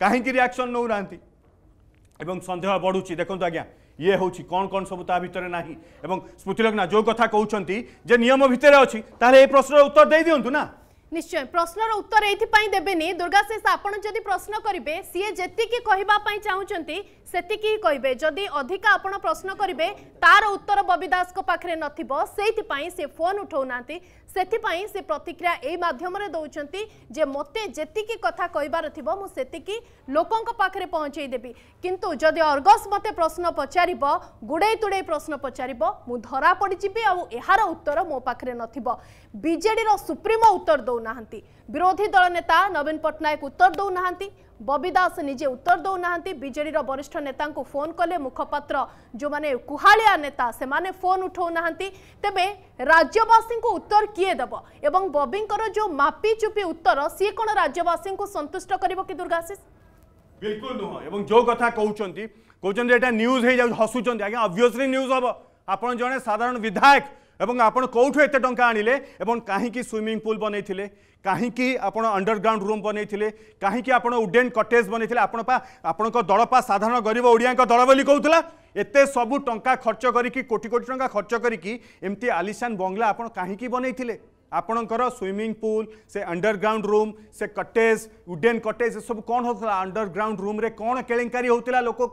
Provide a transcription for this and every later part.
କାହିଁକି ରିଆକ୍ସନ୍ ନେଉନାହାନ୍ତି ଏବଂ ସନ୍ଦେହ ବଢ଼ୁଛି ଦେଖନ୍ତୁ ଆଜ୍ଞା ଇଏ ହେଉଛି କ'ଣ କ'ଣ ସବୁ ତା ଭିତରେ ନାହିଁ ଏବଂ ସ୍ମୃତିଲଗ୍ନା ଯେଉଁ କଥା କହୁଛନ୍ତି ଯେ ନିୟମ ଭିତରେ ଅଛି ତାହେଲେ ଏ ପ୍ରଶ୍ନର ଉତ୍ତର ଦେଇଦିଅନ୍ତୁ ନା ନିଶ୍ଚୟ ପ୍ରଶ୍ନର ଉତ୍ତର ଏଇଥିପାଇଁ ଦେବେନି ଦୁର୍ଗାଶେଷ ଆପଣ ଯଦି ପ୍ରଶ୍ନ କରିବେ ସିଏ ଯେତିକି କହିବା ପାଇଁ ଚାହୁଁଛନ୍ତି ସେତିକି କହିବେ ଯଦି ଅଧିକା ଆପଣ ପ୍ରଶ୍ନ କରିବେ ତାର ଉତ୍ତର ବବି ଦାସଙ୍କ ପାଖରେ ନଥିବ ସେଇଥିପାଇଁ ସେ ଫୋନ୍ ଉଠାଉନାହାନ୍ତି ସେଥିପାଇଁ ସେ ପ୍ରତିକ୍ରିୟା ଏଇ ମାଧ୍ୟମରେ ଦେଉଛନ୍ତି ଯେ ମୋତେ ଯେତିକି କଥା କହିବାର ଥିବ ମୁଁ ସେତିକି ଲୋକଙ୍କ ପାଖରେ ପହଞ୍ଚେଇ ଦେବି କିନ୍ତୁ ଯଦି ଅର୍ଗସ୍ ମୋତେ ପ୍ରଶ୍ନ ପଚାରିବ ଗୁଡ଼େଇ ତୁଡ଼େଇ ପ୍ରଶ୍ନ ପଚାରିବ ମୁଁ ଧରା ପଡ଼ିଯିବି ଆଉ ଏହାର ଉତ୍ତର ମୋ ପାଖରେ ନଥିବ ବିଜେଡ଼ିର ସୁପ୍ରିମୋ ଉତ୍ତର ଦେଉ दौना विरोधी दल नेता नवीन पट्टनायक उत्तर दौना बबी दास निजे उत्तर दौना विजेड वरिष्ठ नेता फोन कले मुखपात्र जो मैंने कुहाड़िया नेता से माने फोन उठाऊना तेज राज्यवासी को उत्तर किए देव एवं बबी जो मापी चुपी उत्तर सी कौन राज्यवासी को सन्तुष्ट कर दुर्गाशीष बिल्कुल नुह जो कथा कहते कहते हसुच्च आज्ञा अभीयसली न्यूज हम आप जे साधारण विधायक এবং आपण কৌঠ এতে টঙ্কা আনিলে এবং काही की स्विमिंग पूल बने थिले काही की आपण আন্ডারগ্রাউন্ড রুম बने थिले काही की आपण वुডেন কটেজ बने थिले आपण পা आपण को দড় পা সাধারণ গরিব ওড়িয়া কা দড় বলি কওতলা এতে সব টঙ্কা খরচ করি কি কোটি কোটি টঙ্কা খরচ করি কি এমতি আলিশান बंगला आपण काही की बने थिले आपण को स्विमिंग पूल से আন্ডারগ্রাউন্ড রুম से কটেজ वुডেন কটেজ সব কোন होतला আন্ডারগ্রাউন্ড রুম রে কোন কেড়িংকারি होतला লোক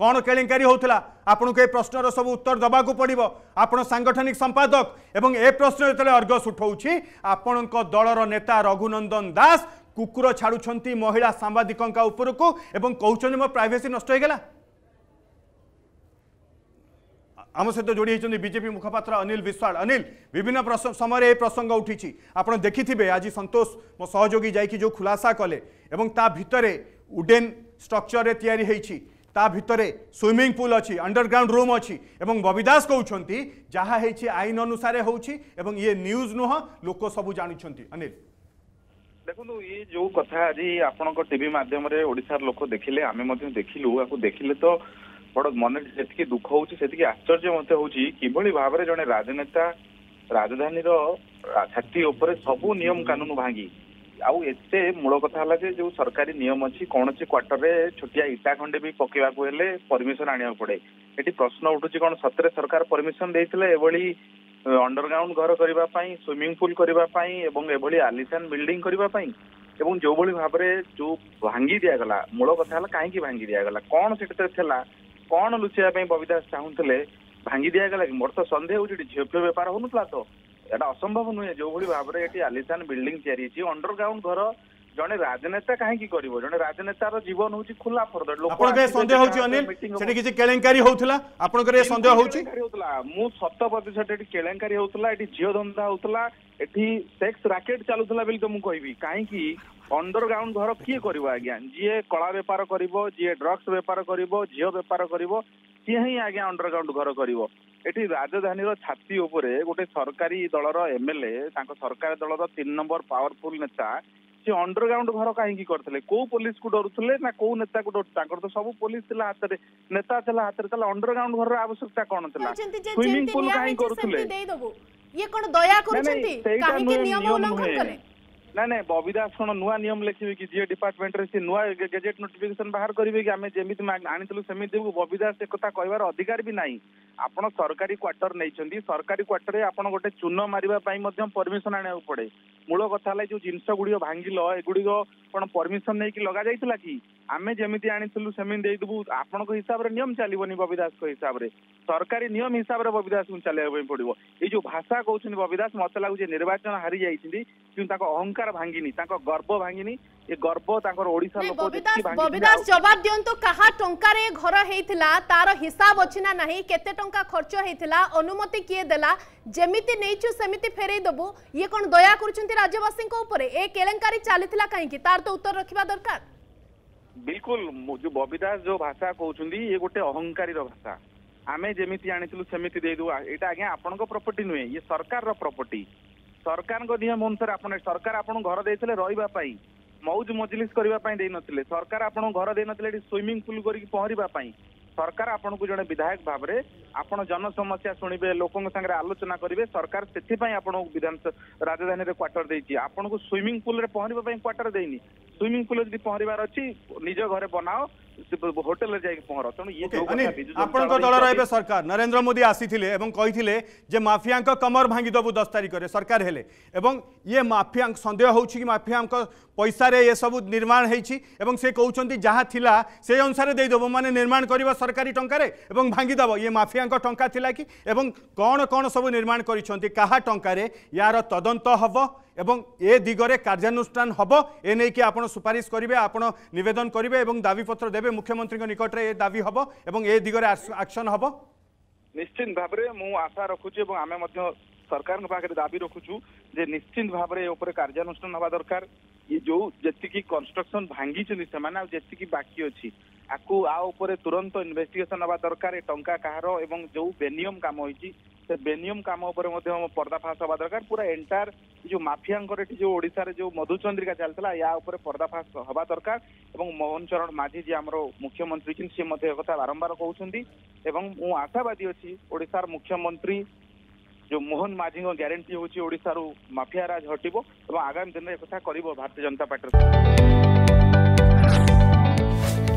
কোণ কেলেঙ্কারি হোলা আপনার এই প্রশ্নর সব উত্তর দেওয়া পড়ব আপনার সাংগঠনিক সম্পাদক এবং এ প্রশ্ন যেত অর্গস উঠাউছি আপনার দলর নেতা রঘুনন্দন দাস কুকুর ছাড়ুচ্ছেন মহিলা সাংবাদিক উপরক এবং কৌন মো প্রাইভেসি নষ্ট হয়ে গেলা আম সহ যোড়ি হয়েছেন বিজেপি মুখপাত্র অনিল বিশ্বাল অনিল বিভিন্ন সময় এই প্রসঙ্গ উঠিছি আপনার দেখিবে আজ সন্তোষ মো সহযোগী যাই যে খুলাসা কলে এবং তা ভিতরে উডেন স্ট্রকচরের তৈরি হয়েছে भितर स्विमिंग पुल अच्छी अंडरग्राउंड रूम अच्छी बबी दास कौन जहाँ आईन अनुसार एवं नुह लोक सब जानुंट अनिल ये जो कथा आज टीवी लोक देखिले आम देखिलु आपको देखिले तो बड़ मन से दुख होती आश्चर्य किभली भाव जे राजनेता राजधानी छाती सब नियम कानून भांगी ଆଉ ଏତେ ମୂଳ କଥା ହେଲା ଯେ ଯୋଉ ସରକାରୀ ନିୟମ ଅଛି କୌଣସି କ୍ୱାର୍ଟରରେ ଛୋଟିଆ ଇଟା ଖଣ୍ଡେ ବି ପକେଇବାକୁ ହେଲେ ପରମିଶନ ଆଣିବାକୁ ପଡେ ଏଠି ପ୍ରଶ୍ନ ଉଠୁଛି କଣ ସତରେ ସରକାର ପରମିସନ ଦେଇଥିଲେ ଏଭଳି ଅଣ୍ଡରଗ୍ରାଉଣ୍ଡ ଘର କରିବା ପାଇଁ ସୁଇମିଂ ପୁଲ କରିବା ପାଇଁ ଏବଂ ଏଭଳି ଆଲିସାନ ବିଲ୍ଡିଂ କରିବା ପାଇଁ ଏବଂ ଯୋଉଭଳି ଭାବରେ ଯୋଉ ଭାଙ୍ଗି ଦିଆଗଲା ମୂଳ କଥା ହେଲା କାହିଁକି ଭାଙ୍ଗି ଦିଆଗଲା କଣ ସେଠାରେ ଥିଲା କଣ ଲୁଚେଇବା ପାଇଁ ବବିଦାସ ଚାହୁଁଥିଲେ ଭାଙ୍ଗି ଦିଆଗଲା କି ମୋର ତ ସନ୍ଦେହ ହଉଛି ଝିଅ ପିଲା ବେପାର ହଉନଥିଲା ତ এটা ଅସମ୍ଭବ ନୁହେଁ ଯୋଉଭଳି ଭାବରେ ଏଠି ଆଲିସାନ ବିଲ୍ଡିଂ ତିଆରି ହେଇଛି ଅଣ୍ଡରଗ୍ରାଉଣ୍ଡ ଘର ଜଣେ ରାଜନେତା କାହିଁକି କରିବ ଜଣେ ରାଜନେତାର ଜୀବନ ହଉଛି ଖୋଲା ଫର୍ଦ ଆପଣଙ୍କ ସନ୍ଦେହ ହଉଛି ଅନିଲ ସେଠି କିଛି କେଳେଙ୍କାରୀ ହଉଥିଲା ଆପଣଙ୍କର ଏ ସନ୍ଦେହ ହଉଛି ମୁଁ ଶତ ପ୍ରତିଶତ ଏଠି କେଳେଙ୍କାରୀ ହଉଥିଲା ଏଠି ଝିଅ ଧନ୍ଦା ହଉଥିଲା ଏଠି ସେକ୍ସ ରାକେଟ ଚାଲୁଥିଲା ବୋଲି ତ ମୁଁ କହିବି କାହିଁକି ଅଣ୍ଡରଗ୍ରାଉଣ୍ଡ ଘର କିଏ କରିବ ଆଜ୍ଞା ଯିଏ କଳା ବେପାର କରିବ ଯିଏ ଡ୍ରଗ୍ସ ବେପାର କରିବ ଝିଅ ବେପାର କରିବ ସିଏ ହିଁ ଆଜ୍ଞା ଅଣ୍ଡରଗ୍ରାଉଣ୍ଡ ଘର କରିବ ଏଠି ରାଜଧାନୀର ଛାତି ଉପରେ ଗୋଟେ ସରକାରୀ ଦଳର ଏମଏଲଏ ତାଙ୍କ ସରକାରୀ ଦଳର ତିନି ନମ୍ବର ପାୱାରଫୁଲ ନେତା ସେ ଅଣ୍ଡରଗ୍ରାଉଣ୍ଡ ଘର କାହିଁକି କରିଥିଲେ କୋଉ ପୋଲିସକୁ ଡରୁଥିଲେ ନା କୋଉ ନେତାକୁ ଡରୁ ତାଙ୍କର ତ ସବୁ ପୋଲିସ ଥିଲା ହାତରେ ନେତା ଥିଲା ହାତରେ ତାହେଲେ ଅଣ୍ଡରଗ୍ରାଉଣ୍ଡ ଘରର ଆବଶ୍ୟକତା କଣ ଥିଲା ସୁଇମିଂ ପୁଲ କାହିଁକି କରୁଥିଲେ ଇଏ କଣ ଦୟା କରୁଛନ୍ତି କାହିଁକି ନିୟମ ଉଲ୍ଲଂଘନ କଲେ ନାଇଁ ନାଇଁ ବବିଦାସ କଣ ନୂଆ ନିୟମ ଲେଖିବେ କି ଜିଓ ଡିପାର୍ଟମେଣ୍ଟରେ ସେ ନୂଆ ଗେଜେଟ୍ ନୋଟିଫିକେସନ ବାହାର କରିବେ କି ଆମେ ଯେମିତି ଆଣିଥିଲୁ ସେମିତି ଦେବୁ ବବିଦାସ ସେ କଥା କହିବାର ଅଧିକାର ବି ନାହିଁ ଆପଣ ସରକାରୀ କ୍ୱାର୍ଟର ନେଇଛନ୍ତି ସରକାରୀ କ୍ୱାର୍ଟରରେ ଆପଣ ଗୋଟେ ଚୂନ ମାରିବା ପାଇଁ ମଧ୍ୟ ପରମିସନ ଆଣିବାକୁ ପଡେ ମୂଳ କଥା ହେଲା ଯୋଉ ଜିନିଷ ଗୁଡିକ ଭାଙ୍ଗିଲ ଏଗୁଡିକ କଣ ପରମିସନ ନେଇକି ଲଗାଯାଇଥିଲା କି ଆମେ ଯେମିତି ଆଣିଥିଲୁ ସେମିତି ଦେଇଦେବୁ ଆପଣଙ୍କ ହିସାବରେ ନିୟମ ଚାଲିବନି ବବି ଦାସଙ୍କ ହିସାବରେ ସରକାରୀ ନିୟମ ହିସାବରେ ବବି ଦାସଙ୍କୁ ଚାଲିବା ପାଇଁ ପଡିବ ଏଇ ଯୋଉ ଭାଷା କହୁଛନ୍ତି ବବି ଦାସ ମତେ ଲାଗୁଛି ନିର୍ବାଚନ ହାରି ଯାଇଛନ୍ତି କିନ୍ତୁ ତାଙ୍କ ଅହଙ୍କାର ଭାଙ୍ଗିନି ତାଙ୍କ ଗର୍ବ ଭାଙ୍ଗିନି ଏ ଗର୍ବ ତାଙ୍କର ଓଡିଶା ଲୋକ ବବି ଦାସ ଜବାବ ଦିଅନ୍ତୁ କାହା ଟଙ୍କାରେ ଘର ହେଇଥିଲା ତାର ହିସାବ ଅଛି ନା ନାହିଁ କେତେ ଟଙ୍କା ଖର୍ଚ୍ଚ ହେଇଥିଲା ଅନୁମତି କିଏ ଦେଲା ଯେମିତି ନେଇଛୁ ସେମିତି ଫେରେଇ ଦବୁ ଇଏ କଣ ଦୟା କରୁଛନ୍ତି ରାଜ୍ୟବାସୀଙ୍କ ଉପରେ ଏ କେଳେଙ୍କାରୀ ଚାଲିଥିଲା କାହିଁକି ତାର ତ ଉତ୍ତର ରଖିବା ଦରକାର ବିଲକୁଲ ଯୋଉ ବବିଦାସ ଦାସ ଯୋଉ ଭାଷା କହୁଛନ୍ତି ଇଏ ଗୋଟେ ଅହଙ୍କାରୀର ଭାଷା ଆମେ ଯେମିତି ଆଣିଥିଲୁ ସେମିତି ଦେଇଦେବୁ ଏଇଟା ଆଜ୍ଞା ଆପଣଙ୍କ ପ୍ରପର୍ଟି ନୁହେଁ ଇଏ ସରକାରର ପ୍ରପର୍ଟି ସରକାରଙ୍କ ନିୟମ ଅନୁସାରେ ଆପଣ ସରକାର ଆପଣଙ୍କୁ ଘର ଦେଇଥିଲେ ରହିବା ପାଇଁ ମଉଜ ମଜଲିସ୍ କରିବା ପାଇଁ ଦେଇନଥିଲେ ସରକାର ଆପଣଙ୍କୁ ଘର ଦେଇନଥିଲେ ଏଠି ସୁଇମିଂ ପୁଲ କରିକି ପହଁରିବା ପାଇଁ ସରକାର ଆପଣଙ୍କୁ ଜଣେ ବିଧାୟକ ଭାବରେ ଆପଣ ଜନ ସମସ୍ୟା ଶୁଣିବେ ଲୋକଙ୍କ ସାଙ୍ଗରେ ଆଲୋଚନା କରିବେ ସରକାର ସେଥିପାଇଁ ଆପଣଙ୍କୁ ବିଧାନ ରାଜଧାନୀରେ କ୍ୱାର୍ଟର ଦେଇଛି ଆପଣଙ୍କୁ ସୁଇମିଂ ପୁଲରେ ପହଁରିବା ପାଇଁ କ୍ୱାର୍ଟର ଦେଇନି ସୁଇମିଂ ପୁଲରେ ଯଦି ପହଁରିବାର ଅଛି ନିଜ ଘରେ ବନାଅ হোটেল যাই পহর তেমন ইয়ে আপনার দল রহবে সরকার নরেন্দ্র মোদি আসিলে এবং কে যে মাফিয়া কমর ভাঙ্গি দেবু দশ তারিখে সরকার হলে এবং ইয়ে মাফিয়া সন্দেহ হচ্ছে কি মাফিয়া পয়সার এসব নির্মাণ হয়েছি এবং সে কৌন যা লা সেই অনুসারে দেব মানে নির্মাণ করব সরকারি টঙ্কার এবং ভাঙ্গি দেব ইয়ে মাফিয়া টঙ্কা লা কি এবং কণ কণ সব নির্মাণ করছেন কাহা টঙ্কার ইয়ার তদন্ত হব এবং এ দিগরে কার্যানুষ্ঠান হব এ নেইকি আপনার সুপারিশ করবে আপনার নিবেদন করবে এবং দাবিপত্র দেবে মুখ্যমন্ত্রী নিকটরে এ দাবি হব এবং এ দিগরে আকশন হব নিশ্চিত ভাবে মু আশা রাখুছি এবং আমি মধ্য সরকারଙ୍କ ପାଖରେ ଦାବି ରଖୁଛୁ ଯେ ନିଶ୍ଚିନ୍ତ ଭାବରେ ଏ ଉପରେ କାର୍ଯ୍ୟାନୁଷ୍ଠାନ ହେବା ଦରକାର ଇଏ ଯୋଉ ଯେତିକି କନଷ୍ଟ୍ରକ୍ସନ ଭାଙ୍ଗିଛନ୍ତି ସେମାନେ ଆଉ ଯେତିକି ବାକି ଅଛି ଆକୁ ଆ ଉପରେ ତୁରନ୍ତ ଇନଭେଷ୍ଟିଗେସନ ହେବା ଦରକାର ଏ ଟଙ୍କା କାହାର ଏବଂ ଯୋଉ ବେନିୟମ କାମ ହେଇଛି ସେ ବେନିୟମ କାମ ଉପରେ ମଧ୍ୟ ପର୍ଦ୍ଦାଫାସ ହେବା ଦରକାର ପୁରା ଏଣ୍ଟାୟାର ଯୋଉ ମାଫିଆଙ୍କର ଏଠି ଯୋଉ ଓଡ଼ିଶାରେ ଯୋଉ ମଧୁଚନ୍ଦ୍ରିକା ଚାଲିଥିଲା ୟା ଉପରେ ପର୍ଦ୍ଦାଫାସ ହେବା ଦରକାର ଏବଂ ମୋହନ ଚରଣ ମାଝୀ ଯିଏ ଆମର ମୁଖ୍ୟମନ୍ତ୍ରୀ ଅଛନ୍ତି ସେ ମଧ୍ୟ ଏକଥା ବାରମ୍ବାର କହୁଛନ୍ତି ଏବଂ ମୁଁ ଆଶାବାଦୀ ଅଛି ଓଡ଼ିଶାର ମୁଖ୍ୟମନ୍ତ୍ରୀ ଯୋଉ ମୋହନ ମାଝୀଙ୍କ ଗ୍ୟାରେଣ୍ଟି ହେଉଛି ଓଡ଼ିଶାରୁ ମାଫିଆ ରାଜ ହଟିବ ଏବଂ ଆଗାମୀ ଦିନରେ ଏକଥା କରିବ ଭାରତୀୟ ଜନତା ପାର୍ଟିର